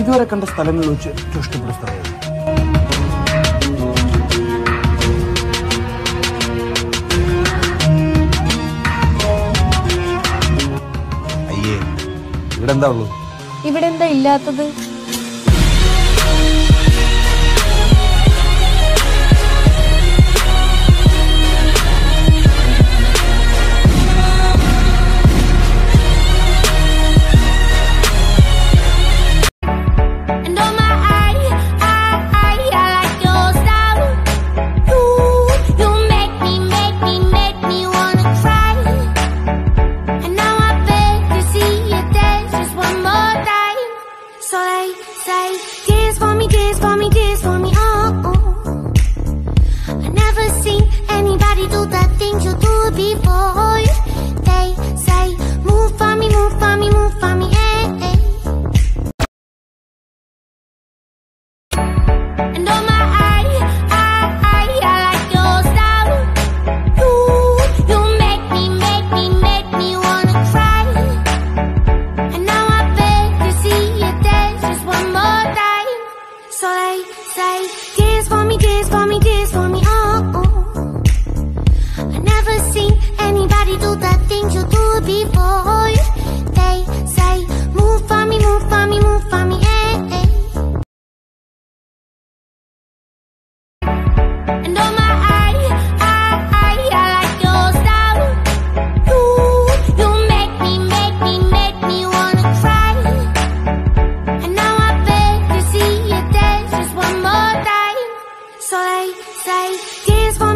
ഇതുവരെ കണ്ട സ്ഥലങ്ങളിൽ വെച്ച് ഏറ്റവും ഇഷ്ടപ്പെട്ട സ്ഥലമാണ് അയ്യേ ഇവിടെ എന്താ ഉള്ളൂ ഇവിടെ എന്താ ഇല്ലാത്തത്? Anybody do the things you do before. They say, move for me, move for me, move for me, eh. And on my I, I, I like your style. You, you make me, make me, make me wanna cry. And now I beg to see you dance just one more time. So they say, dance for me, dance for me, dance for me, things you do before. They say, move for me, move for me, move for me, eh, eh. And on my I, I, I like your style. You, you make me, make me, make me wanna cry. And now I beg to see you dance just one more time. So they say, dance for